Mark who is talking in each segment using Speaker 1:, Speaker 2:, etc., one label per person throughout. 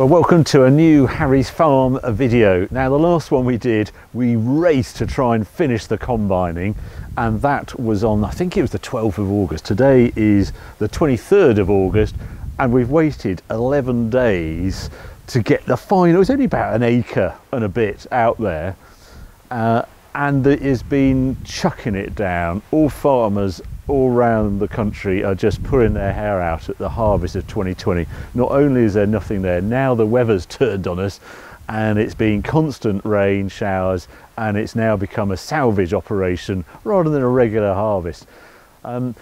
Speaker 1: Well, welcome to a new Harry's Farm video. Now, the last one we did, we raced to try and finish the combining, and that was on, I think it was the 12th of August. Today is the 23rd of August, and we've waited 11 days to get the final. it's only about an acre and a bit out there, uh, and it has been chucking it down. All farmers all around the country are just pulling their hair out at the harvest of 2020. Not only is there nothing there, now the weather's turned on us and it's been constant rain showers and it's now become a salvage operation rather than a regular harvest. Um,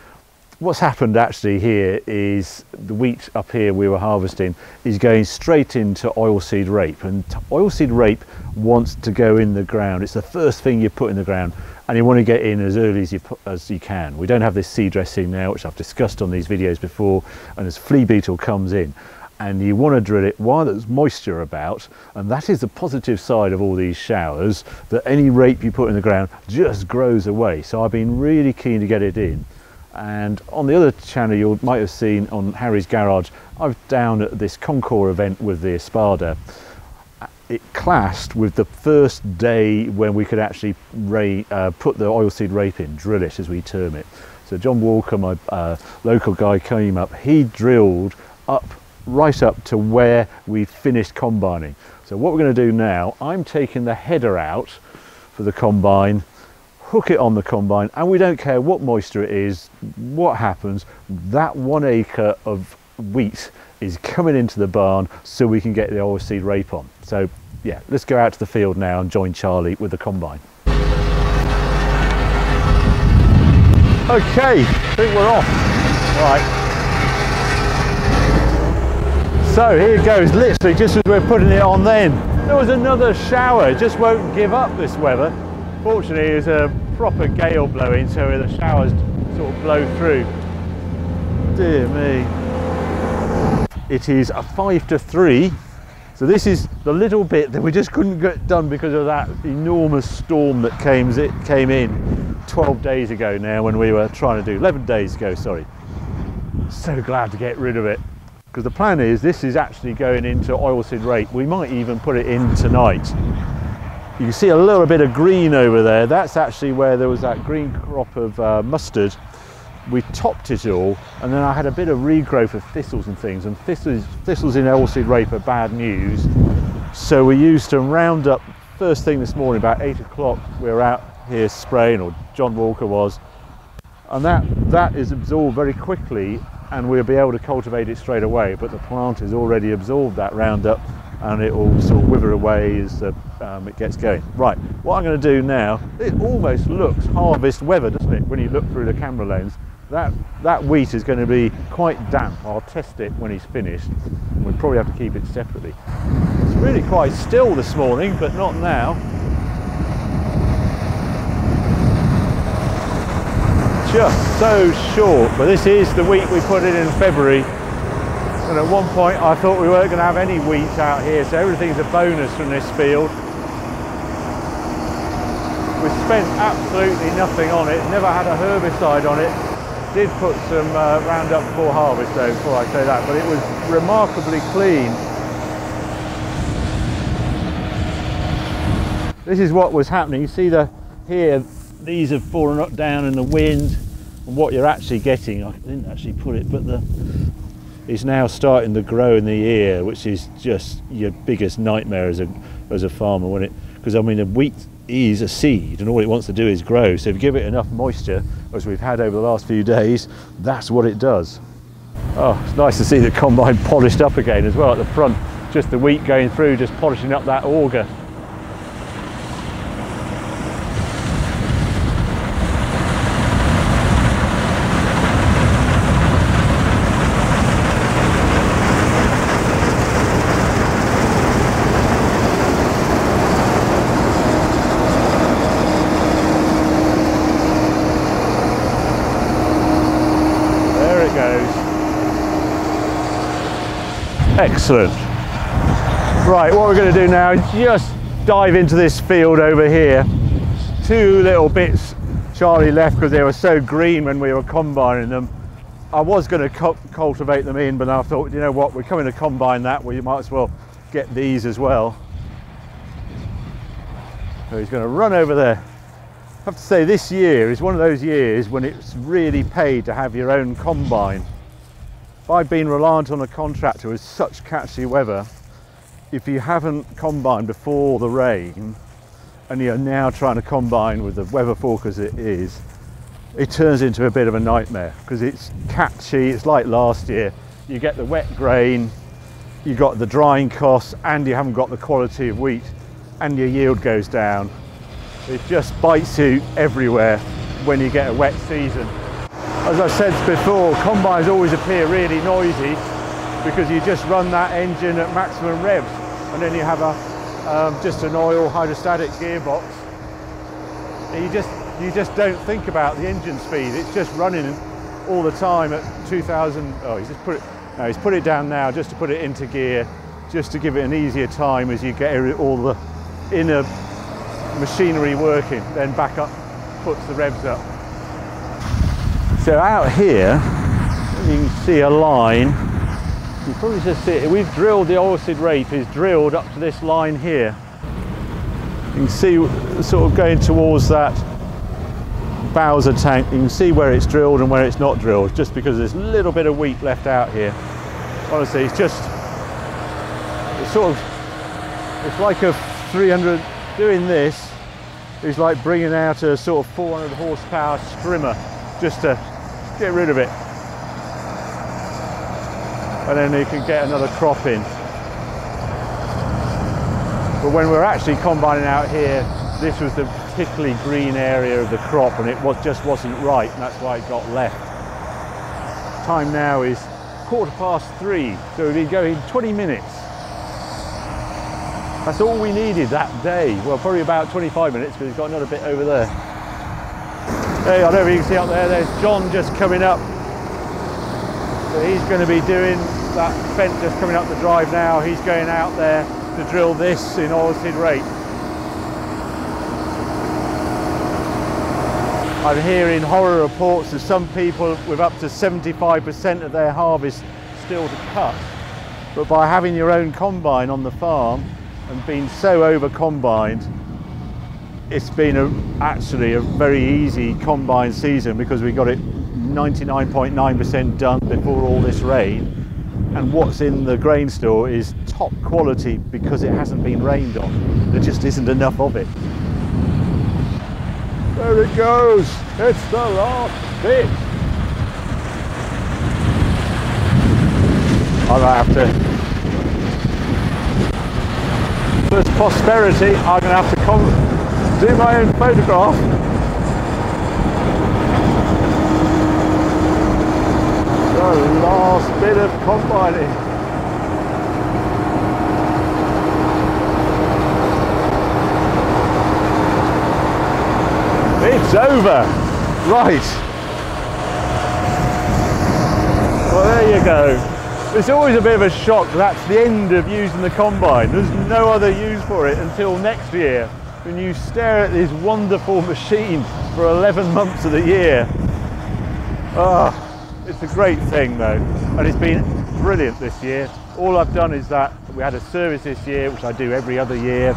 Speaker 1: what's happened actually here is the wheat up here we were harvesting is going straight into oilseed rape and oilseed rape wants to go in the ground it's the first thing you put in the ground and you want to get in as early as you, as you can. We don't have this seed dressing now which I've discussed on these videos before and as flea beetle comes in. And you want to drill it while there's moisture about and that is the positive side of all these showers that any rape you put in the ground just grows away. So I've been really keen to get it in. And on the other channel you might have seen on Harry's Garage I've down at this Concours event with the Espada it clashed with the first day when we could actually uh, put the oilseed rape in, drill it as we term it. So John Walker, my uh, local guy, came up. He drilled up, right up to where we finished combining. So what we're going to do now, I'm taking the header out for the combine hook it on the combine and we don't care what moisture it is, what happens, that one acre of wheat is coming into the barn so we can get the oilseed rape on. So yeah, let's go out to the field now and join Charlie with the combine. Okay, I think we're off. Right. So here it goes, literally just as we're putting it on then. There was another shower, it just won't give up this weather. Fortunately, there's a proper gale blowing, so the showers sort of blow through. Dear me. It is a five to three. So this is the little bit that we just couldn't get done because of that enormous storm that came, it came in 12 days ago now when we were trying to do, 11 days ago, sorry. So glad to get rid of it. Because the plan is this is actually going into oilseed rape. We might even put it in tonight. You can see a little bit of green over there. That's actually where there was that green crop of uh, mustard. We topped it all, and then I had a bit of regrowth of thistles and things. And thistles, thistles in oilseed rape are bad news. So we used some Roundup first thing this morning, about eight o'clock. We were out here spraying, or John Walker was, and that that is absorbed very quickly, and we'll be able to cultivate it straight away. But the plant has already absorbed that Roundup, and it will sort of wither away as um, it gets going. Right, what I'm going to do now, it almost looks harvest weather, doesn't it, when you look through the camera lens. That, that wheat is going to be quite damp. I'll test it when he's finished. We'll probably have to keep it separately. It's really quite still this morning, but not now. Just so short, but this is the wheat we put in in February and at one point I thought we weren't going to have any wheat out here, so everything's a bonus from this field. We spent absolutely nothing on it, never had a herbicide on it. Did put some uh, Roundup before harvest though, before I say that, but it was remarkably clean. This is what was happening. You see the here, these have fallen up down in the wind, and what you're actually getting, I didn't actually put it, but the is now starting to grow in the ear, which is just your biggest nightmare as a as a farmer when it because I mean the wheat is a seed and all it wants to do is grow. So if you give it enough moisture, as we've had over the last few days, that's what it does. Oh, it's nice to see the combine polished up again as well at the front. Just the wheat going through, just polishing up that auger. Excellent. Right, what we're going to do now is just dive into this field over here. Two little bits Charlie left because they were so green when we were combining them. I was going to cultivate them in, but I thought, you know what, we're coming to combine that, we might as well get these as well. So he's going to run over there. I have to say this year is one of those years when it's really paid to have your own combine. By being reliant on a contractor with such catchy weather, if you haven't combined before the rain and you're now trying to combine with the weather forecast as it is, it turns into a bit of a nightmare because it's catchy, it's like last year. You get the wet grain, you got the drying costs and you haven't got the quality of wheat and your yield goes down. It just bites you everywhere when you get a wet season. As I said before, combines always appear really noisy because you just run that engine at maximum revs and then you have a um, just an oil hydrostatic gearbox. And you just you just don't think about the engine speed. It's just running all the time at 2000 oh he's just put it no he's put it down now just to put it into gear just to give it an easier time as you get all the inner machinery working then back up puts the revs up so out here you can see a line you probably just see it. We've drilled the oilseed rape is drilled up to this line here. You can see sort of going towards that Bowser tank. You can see where it's drilled and where it's not drilled, just because there's a little bit of wheat left out here. Honestly, it's just it's sort of it's like a 300 doing this is like bringing out a sort of 400 horsepower strimmer just to get rid of it and then you can get another crop in. But when we're actually combining out here, this was the particularly green area of the crop and it was, just wasn't right and that's why it got left. Time now is quarter past three, so we've been going 20 minutes. That's all we needed that day. Well, probably about 25 minutes because he's got another bit over there. Hey, I don't know if you can see up there, there's John just coming up. So he's going to be doing that fence just coming up the drive now, he's going out there to drill this in oilseed rape. I'm hearing horror reports of some people with up to 75% of their harvest still to cut. But by having your own combine on the farm and being so over combined, it's been a, actually a very easy combine season because we got it 99.9% done before all this rain and what's in the grain store is top quality because it hasn't been rained on. There just isn't enough of it. There it goes. It's the last bit. I'm gonna have to. First prosperity, I'm gonna have to do my own photograph the last bit of combining. It's over. Right. Well, there you go. It's always a bit of a shock that's the end of using the combine. There's no other use for it until next year when you stare at this wonderful machine for 11 months of the year. Ah. It's a great thing though, and it's been brilliant this year. All I've done is that we had a service this year, which I do every other year,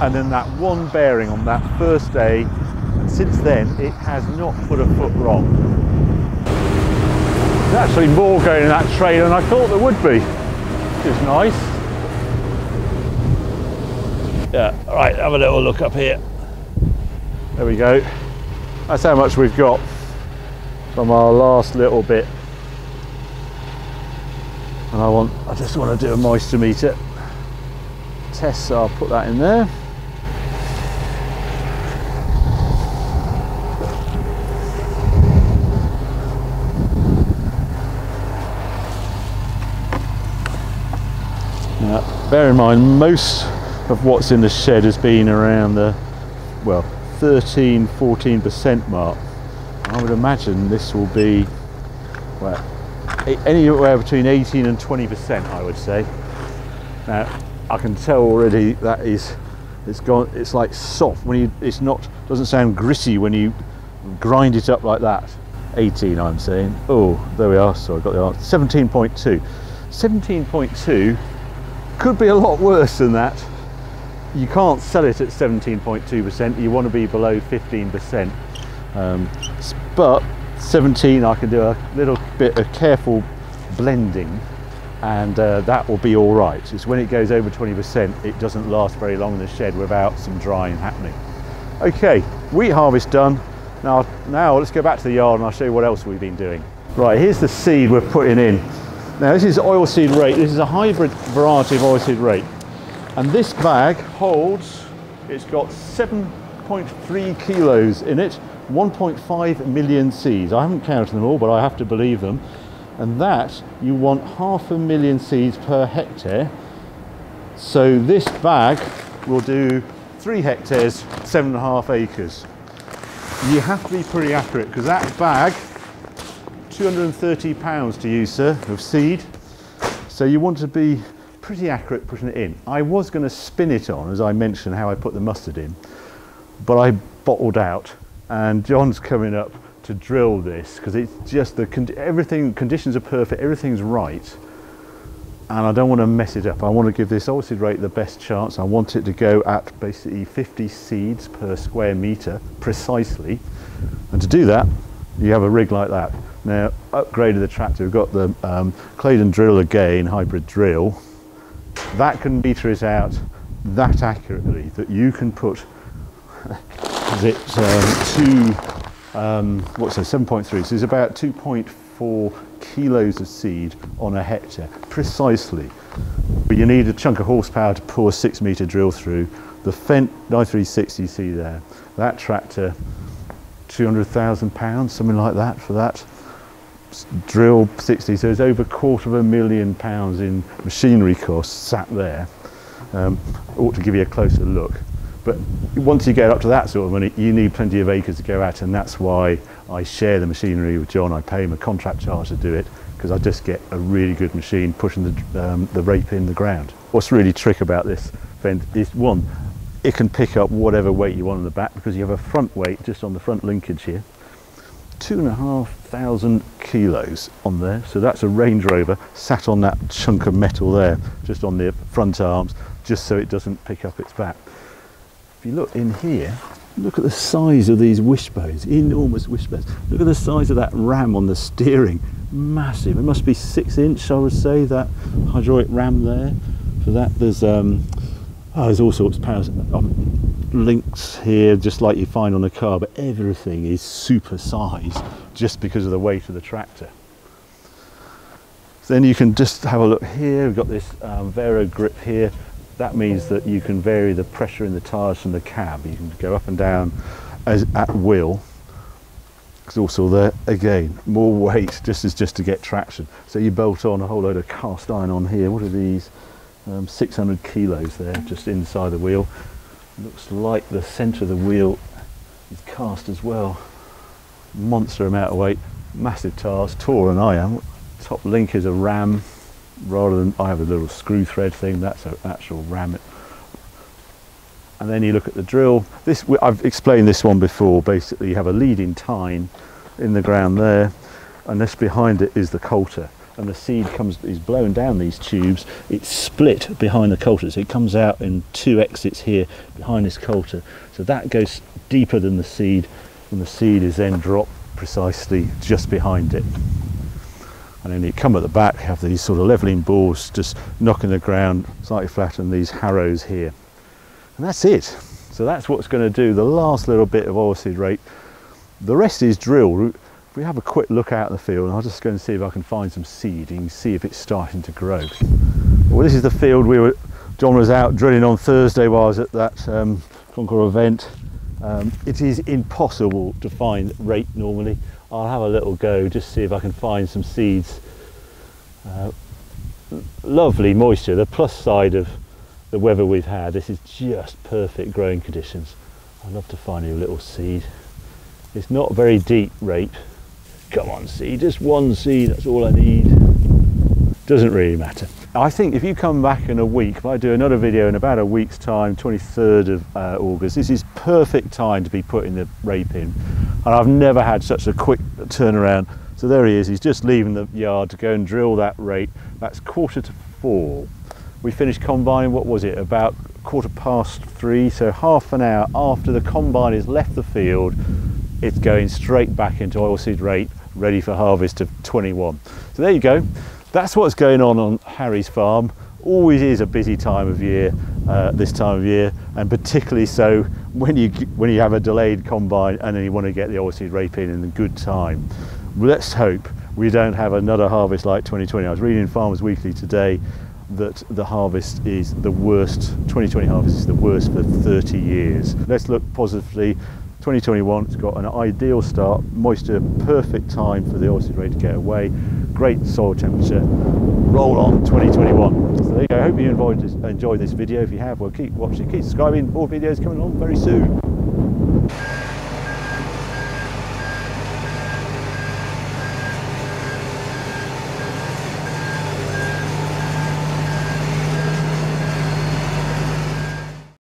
Speaker 1: and then that one bearing on that first day, and since then it has not put a foot wrong. There's actually more going in that trailer than I thought there would be, which is nice. Yeah, all right, have a little look up here. There we go. That's how much we've got from our last little bit and I want I just want to do a moisture meter test so I'll put that in there now bear in mind most of what's in the shed has been around the well 13 14 percent mark. I would imagine this will be well, anywhere between 18 and 20 percent I would say. Now I can tell already that is it's gone it's like soft when you it's not doesn't sound gritty when you grind it up like that. 18 I'm saying. Oh there we are so I got the answer. 17.2 17.2 could be a lot worse than that. You can't sell it at 17.2%, you want to be below 15%. Um, but 17 I can do a little bit of careful blending and uh, that will be all right. It's when it goes over 20% it doesn't last very long in the shed without some drying happening. Okay, wheat harvest done. Now, now let's go back to the yard and I'll show you what else we've been doing. Right, here's the seed we're putting in. Now this is oilseed rape. This is a hybrid variety of oilseed rape. And this bag holds, it's got 7.3 kilos in it, 1.5 million seeds. I haven't counted them all, but I have to believe them. And that, you want half a million seeds per hectare. So this bag will do three hectares, seven and a half acres. You have to be pretty accurate because that bag, 230 pounds to you, sir, of seed. So you want to be pretty accurate putting it in. I was going to spin it on, as I mentioned how I put the mustard in, but I bottled out and John's coming up to drill this because it's just the, everything, conditions are perfect, everything's right and I don't want to mess it up. I want to give this oilseed rape the best chance. I want it to go at basically 50 seeds per square metre precisely. And to do that, you have a rig like that. Now, upgraded the tractor, we've got the um, Claydon drill again, hybrid drill. That can meter it out that accurately that you can put it um, to, um, what's that, 7.3, so it's about 2.4 kilos of seed on a hectare, precisely. But you need a chunk of horsepower to pour a six metre drill through. The Fendt 9360 you see there, that tractor, 200,000 pounds, something like that for that. Drill 60, so it's over a quarter of a million pounds in machinery costs sat there. Um, ought to give you a closer look. But once you get up to that sort of money, you need plenty of acres to go at, and that's why I share the machinery with John. I pay him a contract charge to do it because I just get a really good machine pushing the, um, the rape in the ground. What's really trick about this Fendt is one, it can pick up whatever weight you want on the back because you have a front weight just on the front linkage here. Two and a half thousand kilos on there, so that's a Range Rover sat on that chunk of metal there, just on the front arms, just so it doesn't pick up its back. If you look in here, look at the size of these wishbones, enormous wishbones. Look at the size of that ram on the steering, massive. It must be six inch, I would say, that hydraulic ram there. For that, there's um, oh, there's all sorts of powers, um, links here, just like you find on a car, but everything is super size just because of the weight of the tractor. Then you can just have a look here. We've got this um, VarioGrip here that means that you can vary the pressure in the tyres from the cab. You can go up and down as at will. Because also there, again, more weight just is just to get traction. So you bolt on a whole load of cast iron on here. What are these? Um, 600 kilos there, just inside the wheel. Looks like the centre of the wheel is cast as well. Monster amount of weight, massive tyres, taller than I am. Top link is a ram rather than I have a little screw thread thing that's an actual ram and then you look at the drill this I've explained this one before basically you have a leading tine in the ground there and this behind it is the coulter and the seed comes is blown down these tubes it's split behind the coulter so it comes out in two exits here behind this coulter so that goes deeper than the seed and the seed is then dropped precisely just behind it. And then you come at the back have these sort of leveling balls just knocking the ground slightly flat and these harrows here. And that's it. So that's what's going to do the last little bit of oilseed rape the rest is drill if we have a quick look out in the field I'll just go and see if I can find some seed and see if it's starting to grow well this is the field we were John was out drilling on Thursday while I was at that um, Concours event um, it is impossible to find rape normally I'll have a little go just see if I can find some seeds. Uh, lovely moisture, the plus side of the weather we've had, this is just perfect growing conditions. I'd love to find a little seed. It's not very deep rape. Come on seed, just one seed, that's all I need. Doesn't really matter. I think if you come back in a week, if I do another video in about a week's time, 23rd of uh, August, this is perfect time to be putting the rape in. And I've never had such a quick turnaround. So there he is, he's just leaving the yard to go and drill that rape. That's quarter to four. we finished combining, what was it, about quarter past three, so half an hour after the combine has left the field, it's going straight back into oilseed rape, ready for harvest of 21. So there you go. That's what's going on on Harry's farm. Always is a busy time of year, uh, this time of year, and particularly so when you when you have a delayed combine and then you want to get the oilseed rape in in good time. Let's hope we don't have another harvest like 2020. I was reading in Farmers Weekly today that the harvest is the worst, 2020 harvest is the worst for 30 years. Let's look positively. 2021 it's got an ideal start, moisture perfect time for the oilseed rape to get away, great soil temperature, roll on 2021. So there you go, I hope you enjoyed this, enjoyed this video. If you have, well keep watching, keep subscribing, more videos coming along very soon.